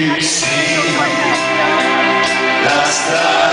Алексей, достаточно.